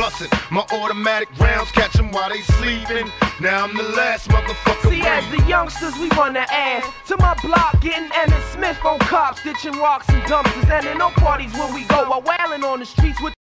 bussin'. My automatic rounds catch them while they sleepin'. Now I'm the last motherfucker. See, as the youngsters, we run the ass to my block, getting Emmitt Smith on cops, ditching rocks and dumpsters. And in no parties where we go, while wailing on the streets with